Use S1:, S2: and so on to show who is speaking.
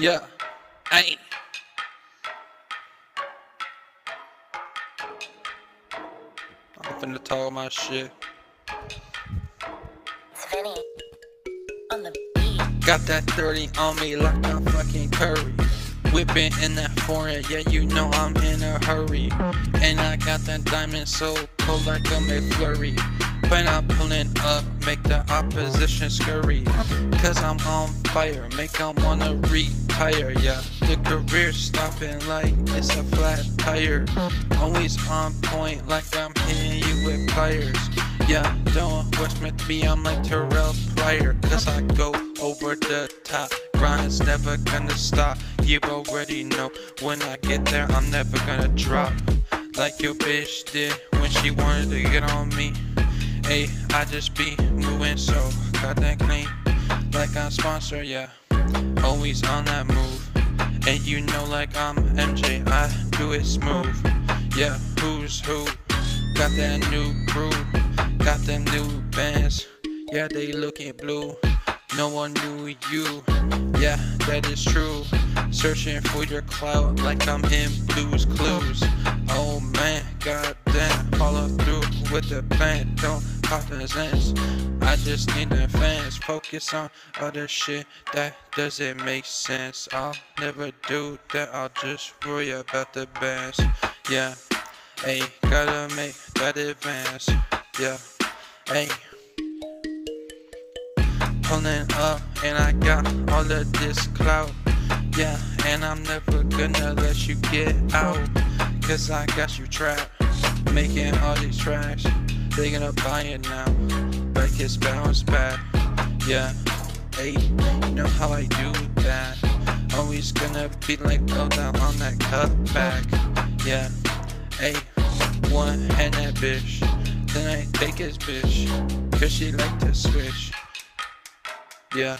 S1: Yeah. Hey. I'm finna talk my shit.
S2: It's Vinny on the beat.
S1: Got that 30 on me like I'm fucking Curry. Whipping in that foreign, yeah, you know I'm in a hurry. And I got that diamond so cold like a McFlurry. When I'm up, make the opposition scurry. Cause I'm on fire, make them wanna retire, yeah. The career stopping like it's a flat tire. Always on point like I'm hitting you with pliers. Yeah, don't wish me I'm like Terrelle Pryor. Cause I go over the top. Grind's never gonna stop. You already know when I get there, I'm never gonna drop. Like your bitch did when she wanted to get on me. Hey, I just be moving so goddamn clean. Like I'm sponsored, yeah. Always on that move. And you know, like I'm MJ, I do it smooth. Yeah, who's who? Got that new crew. Got them new bands. Yeah, they looking blue. No one knew you. Yeah, that is true. Searching for your clout like I'm in Blue's Clues. Oh man, goddamn, follow through with the plan. Don't I just need the fans. Focus on other shit that doesn't make sense. I'll never do that. I'll just worry about the bands. Yeah, hey, gotta make that advance. Yeah, hey pulling up and I got all of this clout. Yeah, and I'm never gonna let you get out. Cause I got you trapped, making all these tracks. They gonna buy it now, like it's bounce back. Yeah, hey, you know how I do that. Always gonna be like low down on that cutback. Yeah, hey, one hand that bitch. Then I take his bitch, cause she like to switch. Yeah.